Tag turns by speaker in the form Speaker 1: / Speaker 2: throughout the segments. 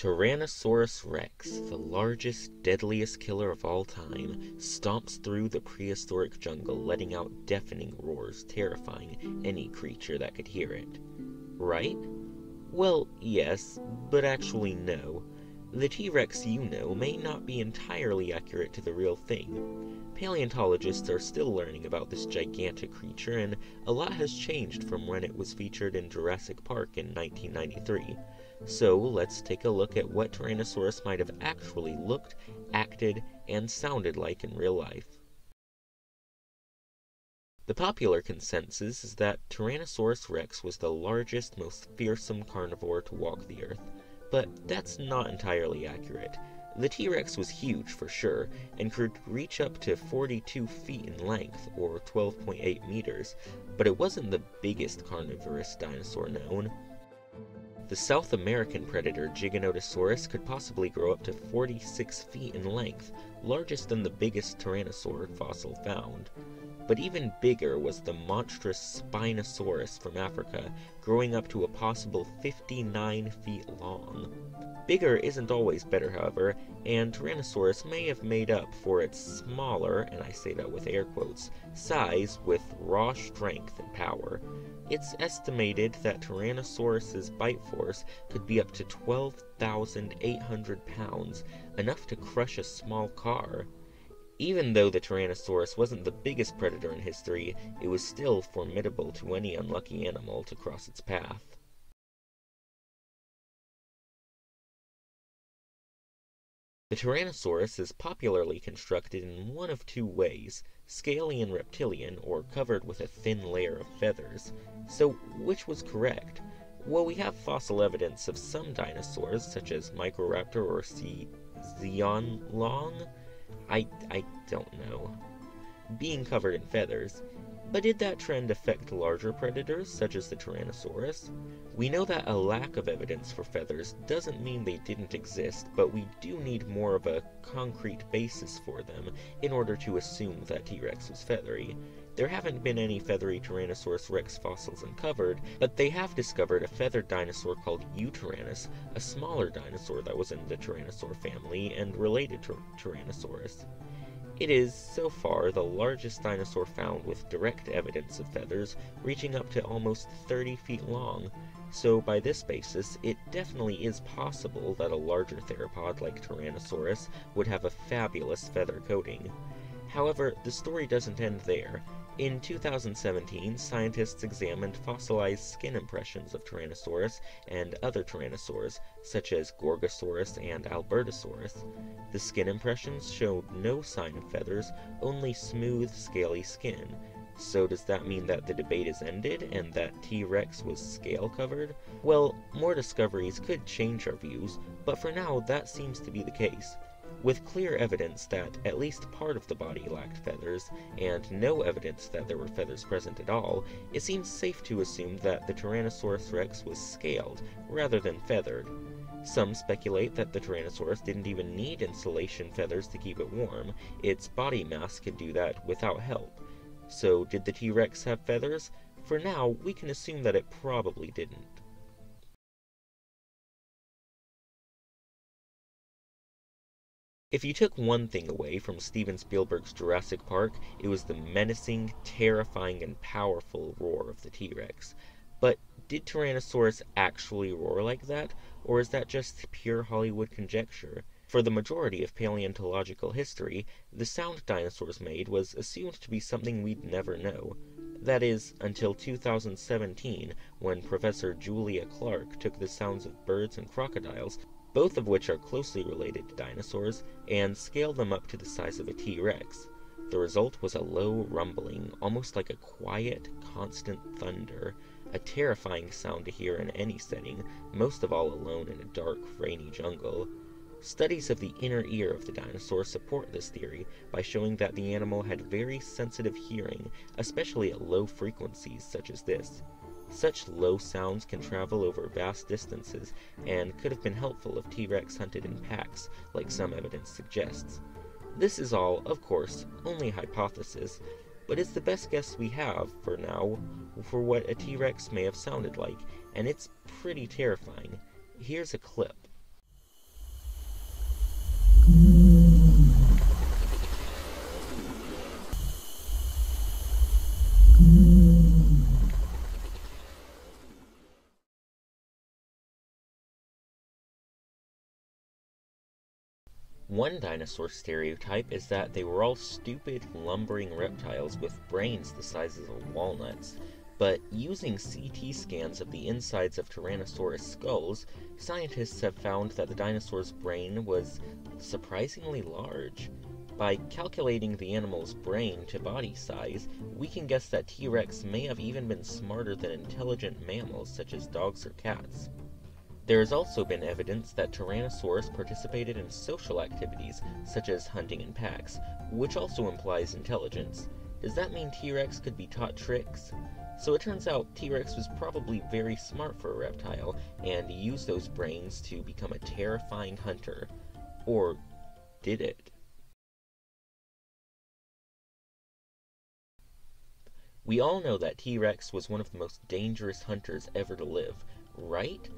Speaker 1: Tyrannosaurus rex, the largest, deadliest killer of all time, stomps through the prehistoric jungle, letting out deafening roars, terrifying any creature that could hear it. Right? Well, yes, but actually, no. The T Rex you know may not be entirely accurate to the real thing. Paleontologists are still learning about this gigantic creature, and a lot has changed from when it was featured in Jurassic Park in 1993. So let's take a look at what Tyrannosaurus might have actually looked, acted, and sounded like in real life. The popular consensus is that Tyrannosaurus rex was the largest, most fearsome carnivore to walk the earth, but that's not entirely accurate. The T Rex was huge for sure, and could reach up to 42 feet in length, or 12.8 meters, but it wasn't the biggest carnivorous dinosaur known. The South American predator Giganotosaurus could possibly grow up to 46 feet in length, largest than the biggest tyrannosaur fossil found. But even bigger was the monstrous Spinosaurus from Africa, growing up to a possible 59 feet long. Bigger isn't always better, however, and Tyrannosaurus may have made up for its smaller, and I say that with air quotes, size with raw strength and power. It's estimated that Tyrannosaurus's bite force could be up to 12,800 pounds, enough to crush a small car. Even though the Tyrannosaurus wasn't the biggest predator in history, it was still formidable to any unlucky animal to cross its path. The Tyrannosaurus is popularly constructed in one of two ways scaly and reptilian, or covered with a thin layer of feathers. So, which was correct? Well, we have fossil evidence of some dinosaurs, such as Microraptor or C- Xeonlong. I, I don't know. Being covered in feathers. But did that trend affect larger predators, such as the Tyrannosaurus? We know that a lack of evidence for feathers doesn't mean they didn't exist, but we do need more of a concrete basis for them in order to assume that T Rex was feathery. There haven't been any feathery Tyrannosaurus rex fossils uncovered, but they have discovered a feathered dinosaur called Yutyrannus, a smaller dinosaur that was in the Tyrannosaur family and related to Tyrannosaurus. It is, so far, the largest dinosaur found with direct evidence of feathers, reaching up to almost 30 feet long. So, by this basis, it definitely is possible that a larger theropod like Tyrannosaurus would have a fabulous feather coating. However, the story doesn't end there. In 2017, scientists examined fossilized skin impressions of Tyrannosaurus and other tyrannosaurs, such as Gorgosaurus and Albertosaurus. The skin impressions showed no sign of feathers, only smooth, scaly skin. So does that mean that the debate is ended and that T Rex was scale covered? Well, more discoveries could change our views, but for now that seems to be the case. With clear evidence that at least part of the body lacked feathers, and no evidence that there were feathers present at all, it seems safe to assume that the Tyrannosaurus rex was scaled rather than feathered. Some speculate that the Tyrannosaurus didn't even need insulation feathers to keep it warm, its body mass could do that without help. So, did the T Rex have feathers? For now, we can assume that it probably didn't. If you took one thing away from Steven Spielberg's Jurassic Park, it was the menacing, terrifying, and powerful roar of the T Rex. But did Tyrannosaurus actually roar like that, or is that just pure Hollywood conjecture? For the majority of paleontological history, the sound dinosaurs made was assumed to be something we'd never know. That is, until 2017, when Professor Julia Clarke took the sounds of birds and crocodiles both of which are closely related to dinosaurs, and scaled them up to the size of a T Rex. The result was a low rumbling, almost like a quiet, constant thunder, a terrifying sound to hear in any setting, most of all alone in a dark, rainy jungle. Studies of the inner ear of the dinosaur support this theory by showing that the animal had very sensitive hearing, especially at low frequencies such as this. Such low sounds can travel over vast distances and could have been helpful if T Rex hunted in packs, like some evidence suggests. This is all, of course, only a hypothesis, but it's the best guess we have, for now, for what a T Rex may have sounded like, and it's pretty terrifying. Here's a clip. One dinosaur stereotype is that they were all stupid, lumbering reptiles with brains the sizes of walnuts. But using CT scans of the insides of Tyrannosaurus skulls, scientists have found that the dinosaur's brain was surprisingly large. By calculating the animal's brain to body size, we can guess that T Rex may have even been smarter than intelligent mammals such as dogs or cats. There has also been evidence that Tyrannosaurus participated in social activities, such as hunting in packs, which also implies intelligence. Does that mean T Rex could be taught tricks? So it turns out T Rex was probably very smart for a reptile, and used those brains to become a terrifying hunter. Or did it? We all know that T Rex was one of the most dangerous hunters ever to live, right?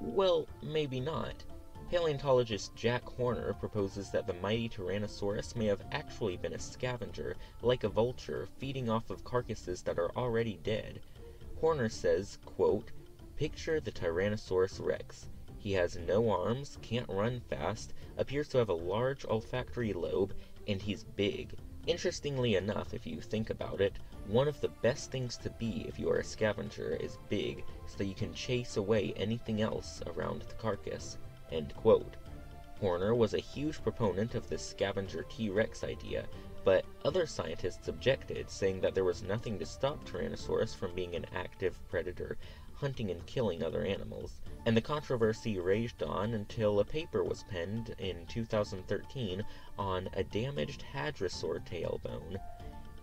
Speaker 1: Well, maybe not. Paleontologist Jack Horner proposes that the mighty Tyrannosaurus may have actually been a scavenger, like a vulture, feeding off of carcasses that are already dead. Horner says, quote, Picture the Tyrannosaurus rex. He has no arms, can't run fast, appears to have a large olfactory lobe, and he's big. Interestingly enough, if you think about it, one of the best things to be if you are a scavenger is big, so that you can chase away anything else around the carcass. Horner was a huge proponent of this scavenger T-Rex idea, but other scientists objected, saying that there was nothing to stop Tyrannosaurus from being an active predator, hunting and killing other animals. And the controversy raged on until a paper was penned in 2013 on a damaged hadrosaur tailbone.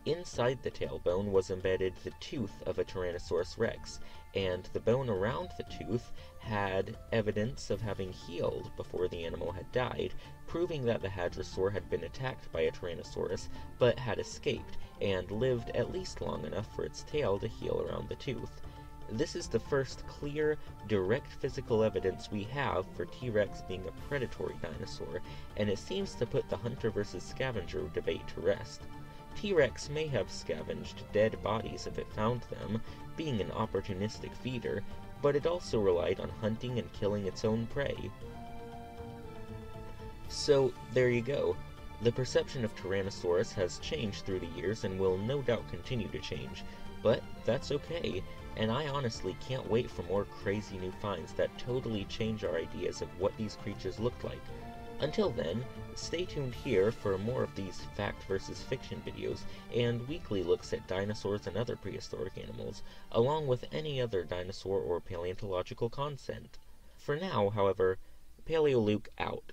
Speaker 1: Inside the tailbone was embedded the tooth of a Tyrannosaurus rex, and the bone around the tooth had evidence of having healed before the animal had died, proving that the hadrosaur had been attacked by a Tyrannosaurus but had escaped and lived at least long enough for its tail to heal around the tooth. This is the first clear, direct physical evidence we have for T Rex being a predatory dinosaur, and it seems to put the hunter versus scavenger debate to rest. T-Rex may have scavenged dead bodies if it found them, being an opportunistic feeder, but it also relied on hunting and killing its own prey. So, there you go. The perception of Tyrannosaurus has changed through the years and will no doubt continue to change, but that's okay, and I honestly can't wait for more crazy new finds that totally change our ideas of what these creatures looked like. Until then, stay tuned here for more of these fact versus fiction videos and weekly looks at dinosaurs and other prehistoric animals, along with any other dinosaur or paleontological content. For now, however, Paleoluke out.